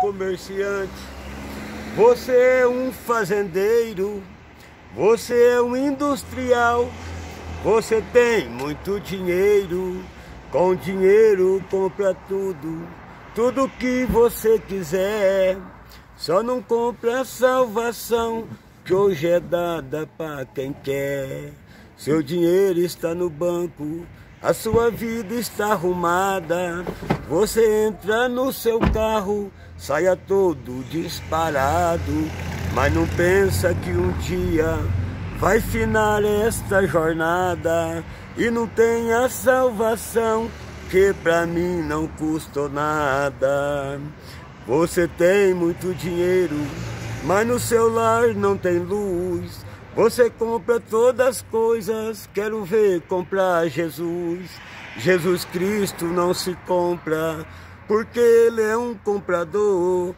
comerciante, você é um fazendeiro, você é um industrial, você tem muito dinheiro, com dinheiro compra tudo, tudo que você quiser, só não compra a salvação que hoje é dada para quem quer. Seu dinheiro está no banco, a sua vida está arrumada. Você entra no seu carro, saia todo disparado, mas não pensa que um dia vai finar esta jornada e não tem a salvação que pra mim não custou nada. Você tem muito dinheiro, mas no seu lar não tem luz. Você compra todas as coisas, quero ver comprar Jesus. Jesus Cristo não se compra, porque Ele é um comprador.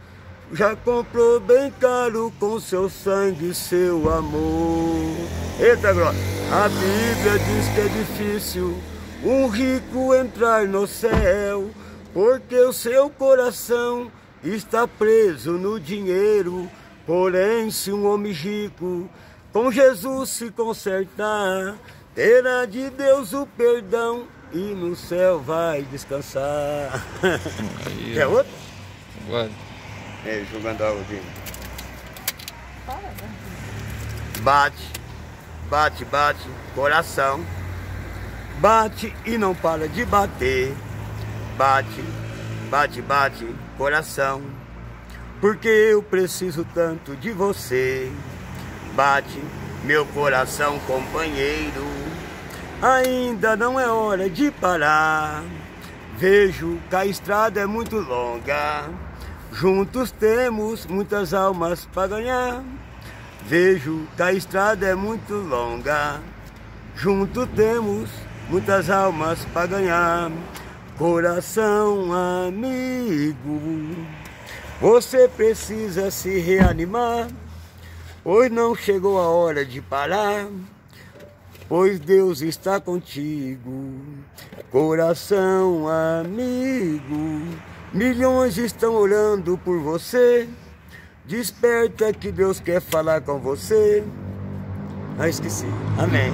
Já comprou bem caro com seu sangue e seu amor. Eita, glória! A Bíblia diz que é difícil um rico entrar no céu, porque o seu coração está preso no dinheiro. Porém, se um homem rico com Jesus se consertar, terá de Deus o perdão e no céu vai descansar. Aí, Quer ó. outro? Vai. É, jogando água aqui. Bate, bate, bate, coração. Bate e não para de bater. Bate, bate, bate, coração. Porque eu preciso tanto de você. Bate, meu coração companheiro. Ainda não é hora de parar. Vejo que a estrada é muito longa. Juntos temos muitas almas para ganhar. Vejo que a estrada é muito longa. Juntos temos muitas almas para ganhar. Coração amigo, você precisa se reanimar. Pois não chegou a hora de parar. Pois Deus está contigo, coração amigo. Milhões estão orando por você. Desperta que Deus quer falar com você. Ah, esqueci. Amém.